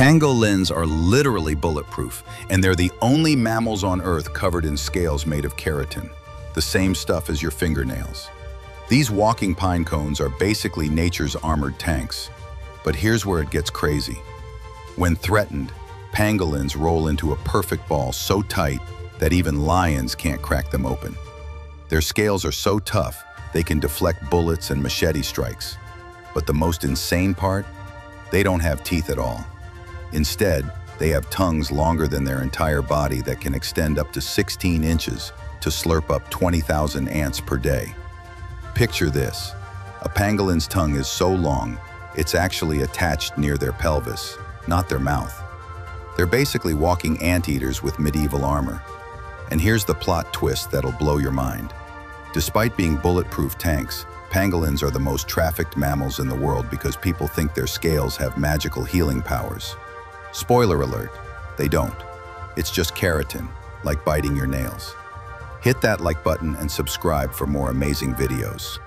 Pangolins are literally bulletproof, and they're the only mammals on Earth covered in scales made of keratin, the same stuff as your fingernails. These walking pine cones are basically nature's armored tanks. But here's where it gets crazy. When threatened, pangolins roll into a perfect ball so tight that even lions can't crack them open. Their scales are so tough, they can deflect bullets and machete strikes. But the most insane part? They don't have teeth at all. Instead, they have tongues longer than their entire body that can extend up to 16 inches to slurp up 20,000 ants per day. Picture this. A pangolin's tongue is so long, it's actually attached near their pelvis, not their mouth. They're basically walking anteaters with medieval armor. And here's the plot twist that'll blow your mind. Despite being bulletproof tanks, pangolins are the most trafficked mammals in the world because people think their scales have magical healing powers. Spoiler alert, they don't. It's just keratin, like biting your nails. Hit that like button and subscribe for more amazing videos.